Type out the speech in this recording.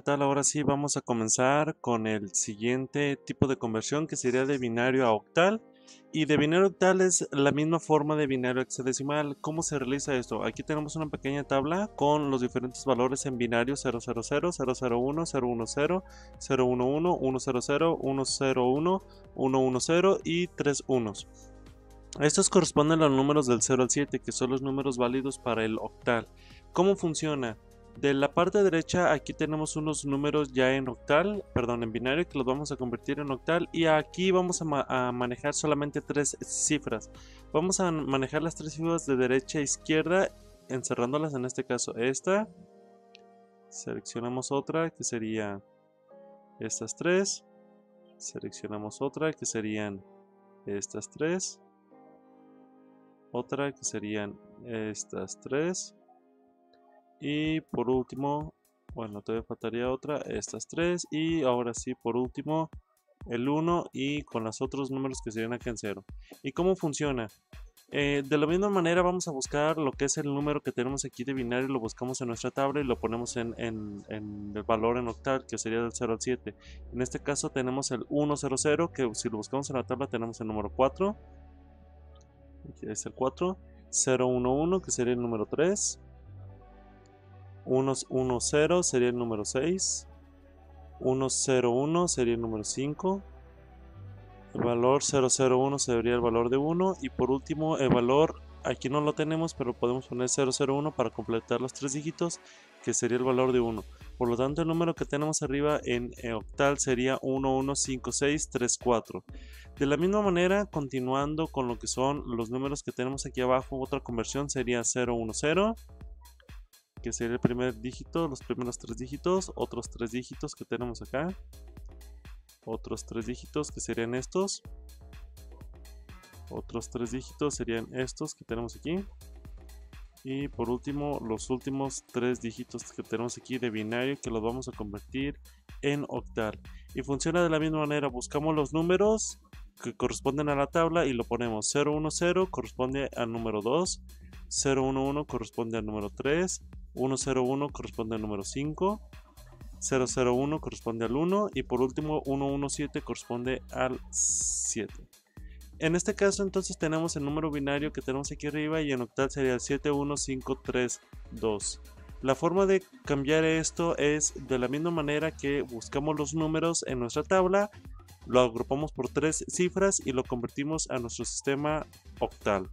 tal? Ahora sí vamos a comenzar con el siguiente tipo de conversión que sería de binario a octal. Y de binario octal es la misma forma de binario hexadecimal. ¿Cómo se realiza esto? Aquí tenemos una pequeña tabla con los diferentes valores en binario 000, 001, 010, 011, 011, 100, 101, 110 y 3 unos. Estos corresponden a los números del 0 al 7, que son los números válidos para el octal. ¿Cómo funciona? De la parte derecha aquí tenemos unos números ya en octal, perdón, en binario que los vamos a convertir en octal y aquí vamos a, manejar solamente tres cifras. Vamos a manejar las tres cifras de derecha a izquierda encerrándolas en este caso esta. Seleccionamos otra que sería estas tres. Seleccionamos otra que serían estas tres. Otra que serían estas tres y por último, bueno, todavía faltaría otra, estas tres. Y ahora sí, por último, el 1 y con los otros números que serían acá en 0. ¿Y cómo funciona? Eh, de la misma manera vamos a buscar lo que es el número que tenemos aquí de binario, lo buscamos en nuestra tabla y lo ponemos en, el valor en octal, que sería del 0 al 7. En este caso tenemos el 100, que si lo buscamos en la tabla tenemos el número 4. Aquí es el 4. 011, que sería el número 3. 110 sería el número 6. 101 sería el número 5. El valor 001 sería el valor de 1. Y por último, el valor, aquí no lo tenemos, pero podemos poner 001 para completar los tres dígitos, que sería el valor de 1. Por lo tanto, el número que tenemos arriba en octal sería 115634. De la misma manera, continuando con lo que son los números que tenemos aquí abajo, otra conversión sería 010 que sería el primer dígito, los primeros tres dígitos, otros tres dígitos que tenemos acá, otros tres dígitos que serían estos, otros tres dígitos serían estos que tenemos aquí, y por último los últimos tres dígitos que tenemos aquí de binario que los vamos a convertir en octal. Y funciona de la misma manera, buscamos los números que corresponden a la tabla y lo ponemos 010 corresponde al número 2, 011 corresponde al número 3, 101 corresponde al número 5, 001 corresponde al 1 y por último 117 corresponde al 7. En este caso entonces tenemos el número binario que tenemos aquí arriba y en octal sería el 71532. La forma de cambiar esto es de la misma manera que buscamos los números en nuestra tabla, lo agrupamos por tres cifras y lo convertimos a nuestro sistema octal.